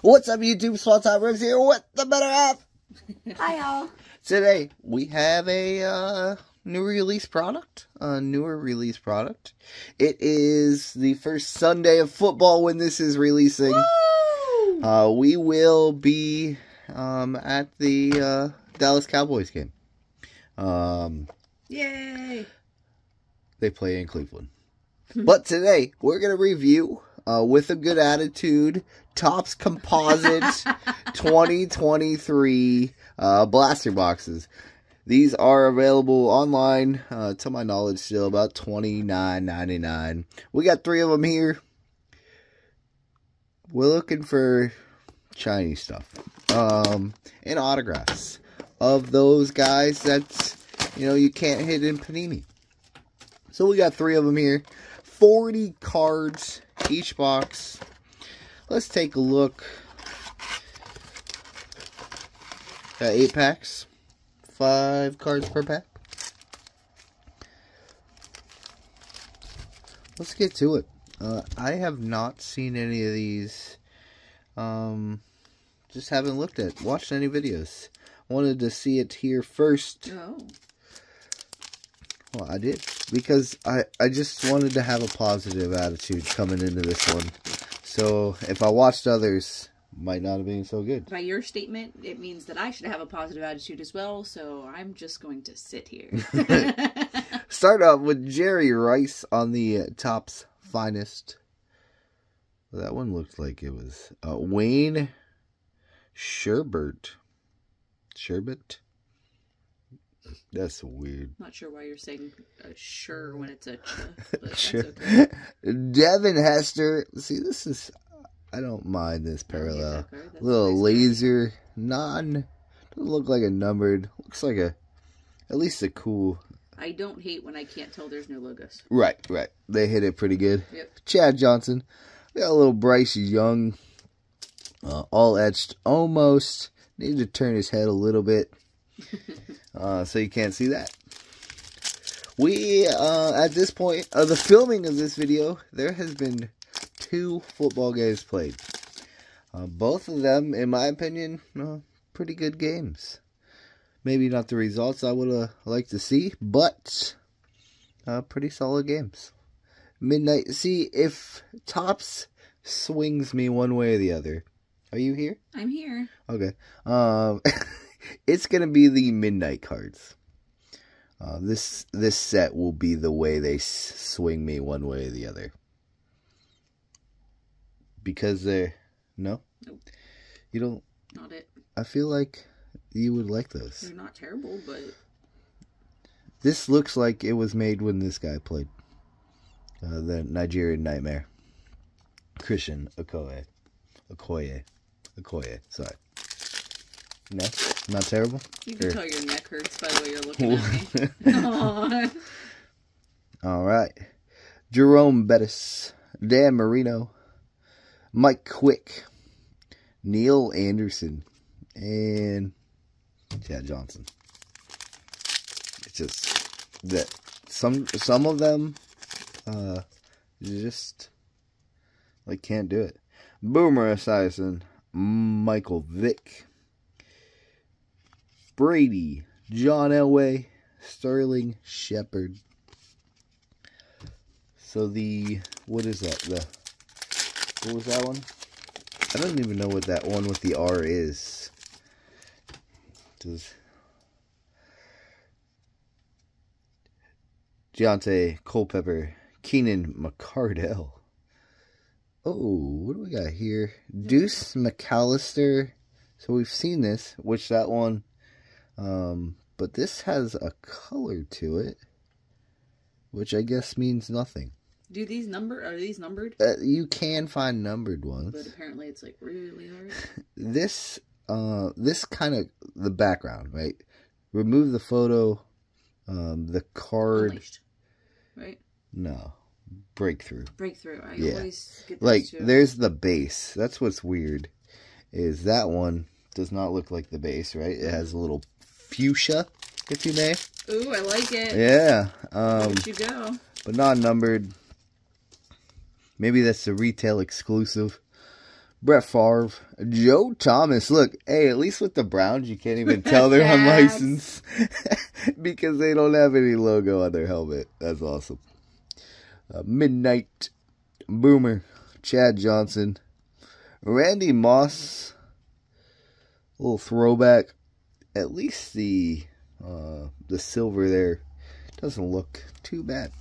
What's up, YouTube? Small Town Rips here with the better half. Hi, y'all. Today, we have a uh, new release product, a newer release product. It is the first Sunday of football when this is releasing. Woo! Uh, we will be um, at the uh, Dallas Cowboys game. Um, Yay! they play in Cleveland. but today, we're going to review uh, with a good attitude Topps Composite 2023 uh, blaster boxes. These are available online, uh, to my knowledge, still about twenty nine ninety nine. We got three of them here. We're looking for Chinese stuff um, and autographs of those guys that you know you can't hit in Panini. So we got three of them here. 40 cards each box. Let's take a look. Got eight packs. Five cards per pack. Let's get to it. Uh, I have not seen any of these. Um, just haven't looked at, watched any videos. Wanted to see it here first. Oh. Well, I did because I I just wanted to have a positive attitude coming into this one. So if I watched others, might not have been so good. By your statement, it means that I should have a positive attitude as well, so I'm just going to sit here. Start off with Jerry Rice on the uh, Topps finest. That one looked like it was uh, Wayne Chrebet. Sherbet. That's weird. Not sure why you're saying uh, sure when it's a ch, Sure. okay. Devin Hester. See, this is. I don't mind this hate parallel. that card. That's a Little nice laser, non. Doesn't look like a numbered. Looks like a. At least a cool. I don't hate when I can't tell there's no logos. Right, right. They hit it pretty good. Yep. Chad Johnson. We got a little Bryce Young. Uh, all etched almost. Needed to turn his head a little bit. uh, so you can't see that. We, uh, at this point of the filming of this video, there has been two football games played. Uh, both of them, in my opinion, uh, pretty good games. Maybe not the results I would have liked to see, but uh, pretty solid games. Midnight. See if Topps swings me one way or the other. Are you here? I'm here. Okay. Um, it's gonna be the midnight cards. Uh, this this set will be the way they s- swing me one way or the other. Because they're no. Nope. You don't. Not it. I feel like you would like those. They're not terrible, but This looks like it was made when this guy played. Uh, the Nigerian Nightmare. Christian Okoye. Okoye. Okoye. Sorry. No? Not terrible? you can Sure. tell your neck hurts by the way you're looking at me. All right. Jerome Bettis. Dan Marino. Mike Quick. Neal Anderson. And Chad Johnson. It's just that some some of them uh just like can't do it. Boomer Esiason, Michael Vick, Brady, John Elway, Sterling Shepard. So the what is that? The what was that one? I don't even know what that one with the R is. Does Daunte Culpepper, Keenan McCardell. Oh, what do we got here? Deuce McAllister. So we've seen this, which that one, um, but this has a color to it, which I guess means nothing. Do these number? Are these numbered? Uh, you can find numbered ones, But apparently it's like really hard. This, uh, this kind of the background, right? Remove the photo, um, the card. Unleashed. Right? No, breakthrough. Breakthrough. I Yeah. always get Like there's the base. That's what's weird. Is that one does not look like the base, right? It has a little fuchsia, if you may. Ooh, I like it. Yeah. Um, you go? but not numbered. Maybe that's a retail exclusive. Brett Favre, Joe Thomas. Look, hey, at least with the Browns, you can't even tell they're unlicensed because they don't have any logo on their helmet. That's awesome. Uh, Midnight Boomer, Chad Johnson, Randy Moss, little throwback. At least the uh, the silver there doesn't look too bad.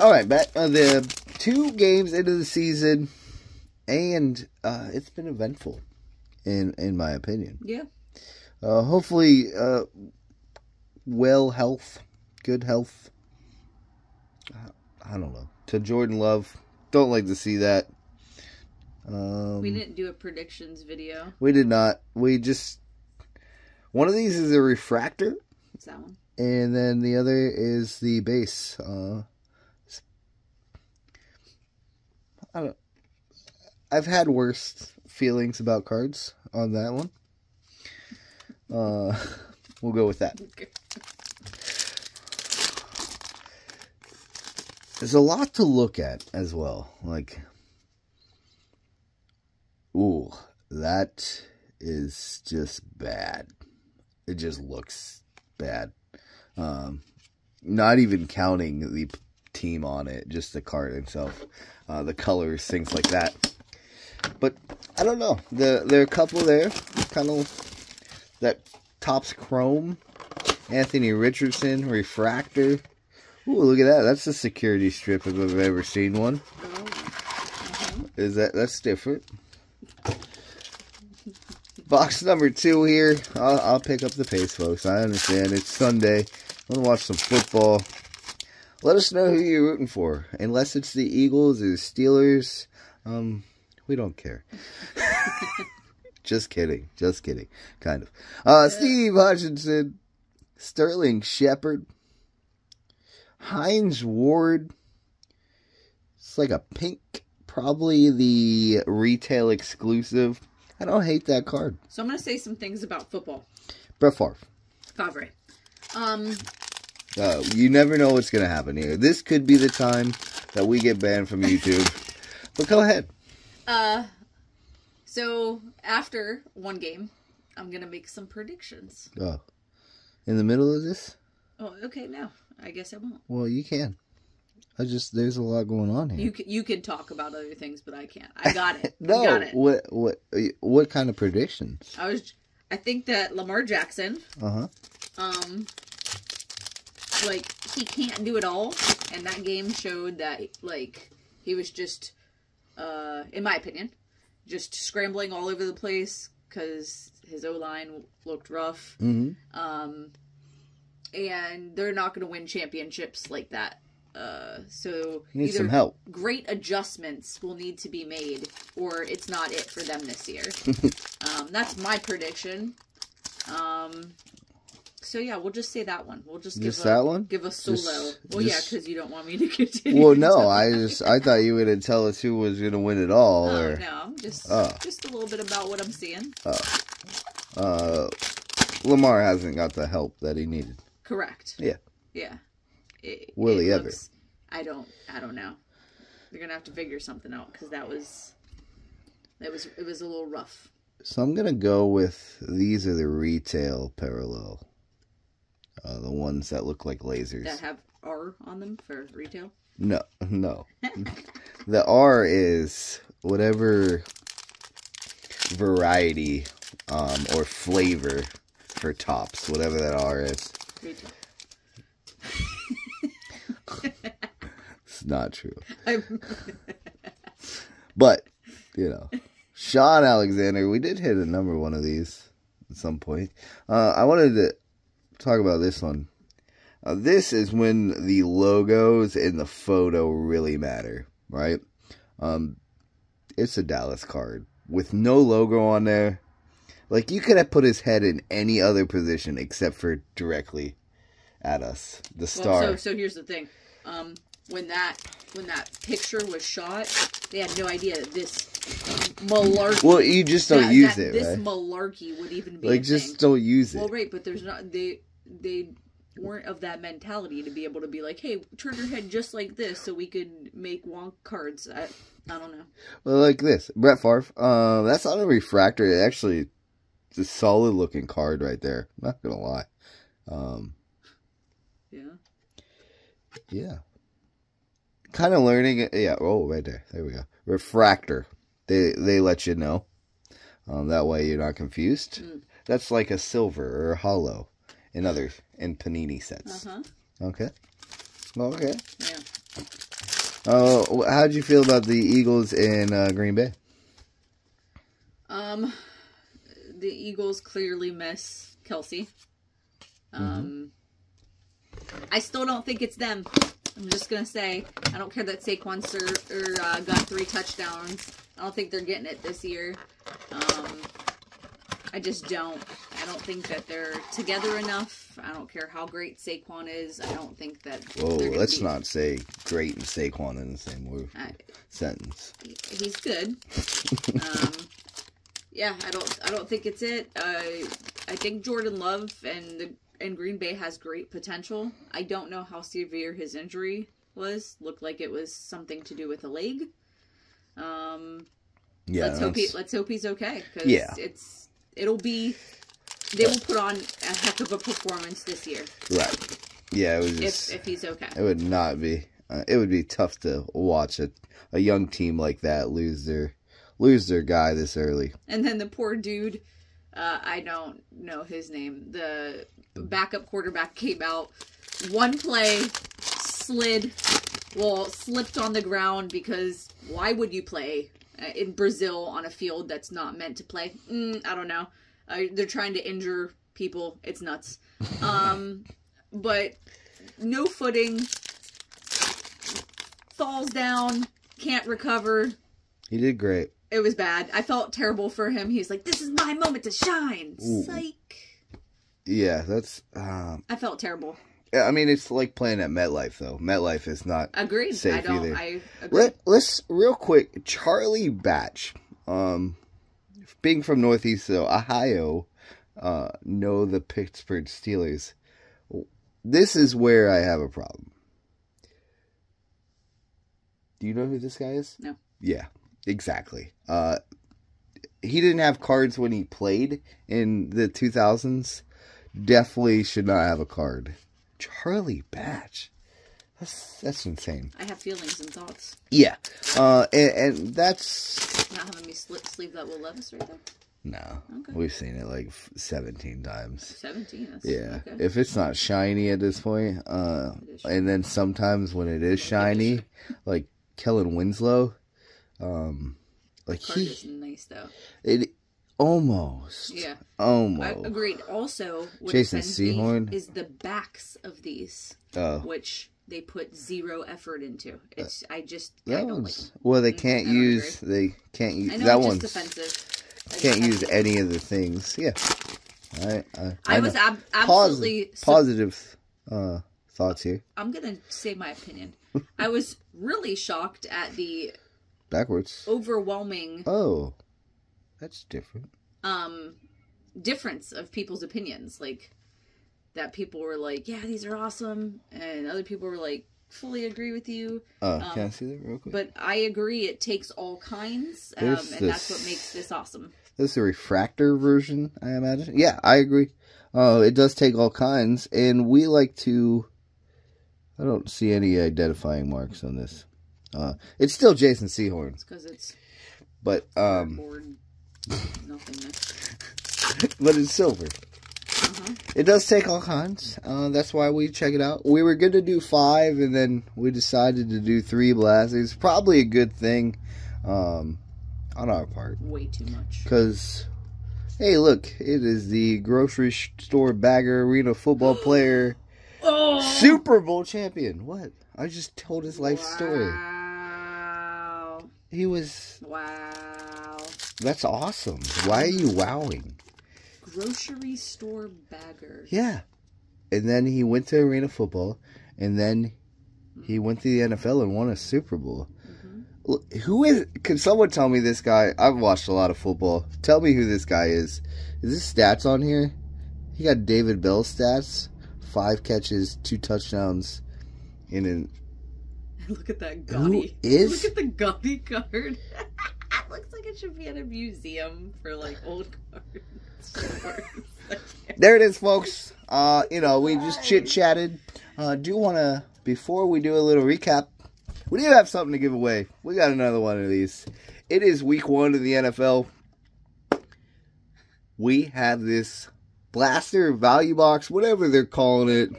All right, back uh, the two games into the season, and uh, it's been eventful, in in my opinion. Yeah. Uh, hopefully, uh, well health, good health. I don't know. To Jordan Love, don't like to see that. Um, We didn't do a predictions video. We did not. We just one of these is a refractor, Is that one? and then the other is the base. Uh, I don't. I've had worse feelings about cards on that one. Uh, we'll go with that. Okay. There's a lot to look at as well. Like, ooh, that is just bad. It just looks bad. Um, not even counting the team on it, just the card itself, uh, the colors, things like that. But I don't know. The there are a couple there, kind of that Topps chrome. Anthony Richardson refractor. Ooh, look at that. That's a security strip if I've ever seen one. Oh. Is that that's different? Box number two here. I'll, I'll pick up the pace, folks. I understand it's Sunday. I want to watch some football. Let us know who you're rooting for. Unless it's the Eagles or the Steelers, um, we don't care. just kidding. Just kidding. Kind of. Uh, Steve Hutchinson, Sterling Shepard, Hines Ward. It's like a pink, probably the retail exclusive. I don't hate that card. So I'm gonna say some things about football. Brett Favre. Favre. Um, Uh, you never know what's going to happen here. This could be the time that we get banned from YouTube. but go ahead. uh, so after one game, I'm gonna make some predictions. Oh. In the middle of this? Oh, okay, no, I guess I won't. Well, you can. I just, there's a lot going on here. You can, you can talk about other things, but I can't. I got it. no. I got it. What, what, what kind of predictions? I was. I think that Lamar Jackson, Uh huh. um, like he can't do it all, and that game showed that like he was just, uh, in my opinion, just scrambling all over the place because his O line looked rough. hmm um, and they're not going to win championships like that. Uh, so Need either some help. great adjustments will need to be made, or it's not it for them this year. um, that's my prediction. Um, so yeah, we'll just say that one. We'll just give a, that one? Give a solo. Just- well, yeah, because you don't want me to continue. Well, no, I just, I thought you were to tell us who was going to win it all. Oh or, no, I'm just Oh. just a little bit about what I'm seeing. uh, Lamar hasn't got the help that he needed. Correct. Yeah. Yeah. It, Will it he ever? I don't. I don't know. They're gonna have to figure something out because that was. That was. It was a little rough. So I'm gonna go with these are the retail parallel, uh, the ones that look like lasers. That have R on them for retail. No, no. the R is whatever variety um, or flavor for Topps, whatever that R is. Retail. It's not true, but you know, Shaun Alexander. We did hit a number one of these at some point. Uh, I wanted to talk about this one. Uh, this is when the logos in the photo really matter, right? Um, it's a Dallas card with no logo on there. Like you could have put his head in any other position except for directly at us. The star. well, so so here's the thing. Um, when that when that picture was shot, they had no idea that this malarkey. well, you just don't that- use that it, This right? malarkey would even be Like just thing. don't use it. Well, right, but there's not they they weren't of that mentality to be able to be like, hey, turn your head just like this so we could make wonk cards. I, I don't know. Well, like this, Brett Favre. Uh, that's not a refractor. It actually, it's a solid looking card right there. I'm not gonna lie. Um, Yeah. yeah. Kind of learning it. Yeah. Oh, right there. There we go. Refractor. They they let you know. Um, that way you're not confused. Mm. That's like a silver or a hollow in other in panini sets. Uh huh. Okay. Okay. Yeah. Uh, how'd you feel about the Eagles in uh, Green Bay? Um, the Eagles clearly miss Kelce. Um, I still don't think it's them. I'm just gonna say I don't care that Saquon Sir or uh, got three touchdowns. I don't think they're getting it this year. Um, I just don't. I don't think that they're together enough. I don't care how great Saquon is. I don't think that. Whoa, let's be- not say great and Saquon in the same word, I, sentence. he's good. um, yeah, I don't. I don't think it's it. I I think Jordan Love and the and Green Bay has great potential. I don't know how severe his injury was. Looked like it was something to do with a leg. Um, Yeah, let's hope he let's hope he's okay. Cause Yeah. it's it'll be. They will put on a heck of a performance this year right. Yeah, it was if if he's okay. It would not be. Uh, it would be tough to watch a a young team like that lose their lose their guy this early. And then the poor dude, uh, I don't know his name. The backup quarterback came out, one play, slid, well, slipped on the ground because why would you play uh, in Brazil on a field that's not meant to play? Mm, I don't know. Uh, they're trying to injure people. It's nuts. Um, but no footing, falls down, can't recover He did great. It was bad. I felt terrible for him. He's like, "This is my moment to shine." Ooh. Psych. Yeah, that's. Um, I felt terrible. yeah, I mean, it's like playing at MetLife though. MetLife is not Agreed. Safe I don't. either. I agree. Let, let's real quick. Charlie Batch, um, being from Northeast Ohio, uh, know the Pittsburgh Steelers. This is where I have a problem. Do you know who this guy is? No. Yeah, exactly. Uh, he didn't have cards when he played in the 2000s. Definitely should not have a card. Charlie Batch. That's that's insane. I have feelings and thoughts. Yeah, uh, and, and that's Not having me slip sleeve that Will Levis right there. no. Okay. We've seen it like seventeen times. Seventeen. Yeah, Okay. if it's not shiny at this point, uh, and then sometimes when it is shiny, like Kellen Winslow, um, like Card is he nice though. it almost, Yeah. almost. I agreed. Also, what Jason Sehorn? is the backs of these, Oh, which they put zero effort into. It's I just I that don't like well. They can't I use. They can't use I know that one's offensive. I can't use any of the things. Yeah, I I, I, was ab- Posi- absolutely su- positive uh, thoughts here. I'm gonna say my opinion. I was really shocked at the Backwards. overwhelming Oh, that's different. um difference of people's opinions. Like that people were like, "Yeah, these are awesome," and other people were like, "Fully agree with you." Uh, Um, can I see that real quick? But I agree, it takes all kinds, um, and that's what makes this awesome. This is a refractor version, I imagine. Yeah, I agree. Uh, it does take all kinds, and we like to. I don't see any identifying marks on this. Uh, it's still Jason Sehorn, It's because it's but um, but it's silver. Uh-huh. It does take all kinds. Uh, that's why we check it out. We were going to do five, and then we decided to do three blasts. It's probably a good thing um, on our part. Way too much. Because, hey, look, it is the grocery store bagger arena football player Oh, Super Bowl champion. What? I just told his life story. He was. Wow! That's awesome. Why are you wowing? Grocery store bagger. Yeah. And then he went to arena football, and then he went to the NFL and won a Super Bowl. Mhm. Who is? Can someone tell me this guy? I've watched a lot of football. Tell me who this guy is. Is this stats on here? He got David Bell stats. five catches, two touchdowns in an Look at that Who gaudy. is- Look at the gaudy card. it Looks like it should be at a museum for like old cards. there it is, folks. Uh, you know, we just chit chatted. Uh, do you want to before we do a little recap, we do have something to give away. We got another one of these. It is week one of the NFL. We have this blaster value box, whatever they're calling it,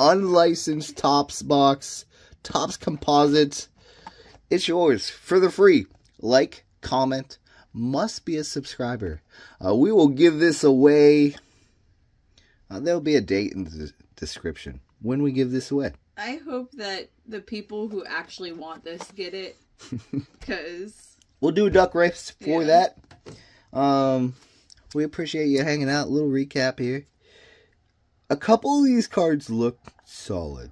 unlicensed Topps box, Topps Composites. It's yours for the free. Like, comment, must be a subscriber. Uh, we will give this away. Uh, there'll be a date in the description when we give this away. I hope that the people who actually want this get it, because We'll do a duck race for Yeah. that. Um, we appreciate you hanging out. Little recap here. A couple of these cards look solid.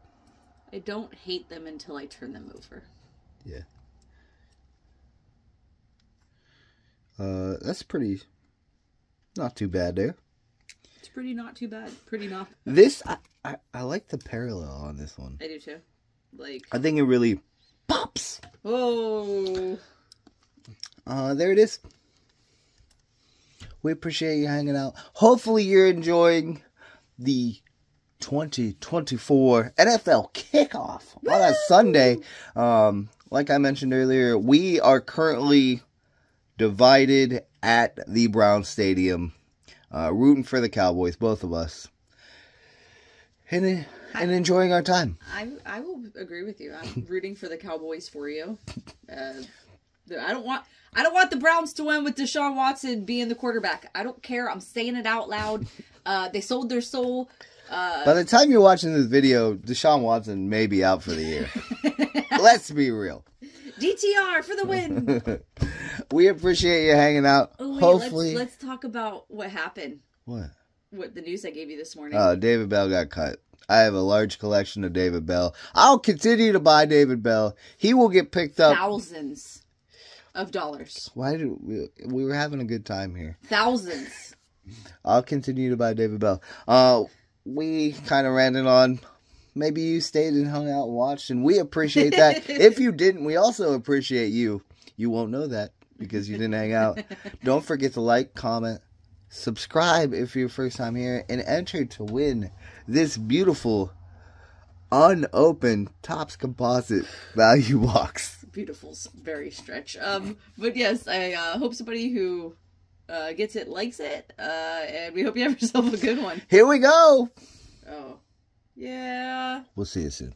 I don't hate them until I turn them over. Yeah. Uh, that's pretty. Not too bad there. It's pretty not too bad. Pretty not. This I, I, I like the parallel on this one. I do too. Like, I think it really pops. oh, Uh, there it is. We appreciate you hanging out. Hopefully, you're enjoying the 2024 NFL kickoff on a Sunday. Um, like I mentioned earlier, we are currently divided at the Brown Stadium, uh, rooting for the Cowboys, both of us, and and enjoying our time. I I will agree with you. I'm rooting for the Cowboys for you. Uh, I don't want I don't want the Browns to win with Deshaun Watson being the quarterback. I don't care. I'm saying it out loud. Uh, they sold their soul. Uh, By the time you're watching this video, Deshaun Watson may be out for the year. Let's be real. DTR for the win. we appreciate you hanging out. Oh, wait, Hopefully, let's, let's talk about what happened. what? What the news I gave you this morning. Uh, David Bell got cut. I have a large collection of David Bell. I'll continue to buy David Bell. He will get picked up. Thousands of dollars. Why do we? We were having a good time here. Thousands. I'll continue to buy David Bell. Uh, we kind of ranted on. Maybe you stayed and hung out and watched, and we appreciate that. if you didn't, we also appreciate you. You won't know that because you didn't hang out. Don't forget to like, comment, subscribe if you're first time here, and enter to win this beautiful, unopened Topps Composite value box. Beautiful, very stretch. Um, but yes, I uh, hope somebody who uh, gets it likes it. Uh, and we hope you have yourself a good one. Here we go. Oh, yeah. We'll see you soon.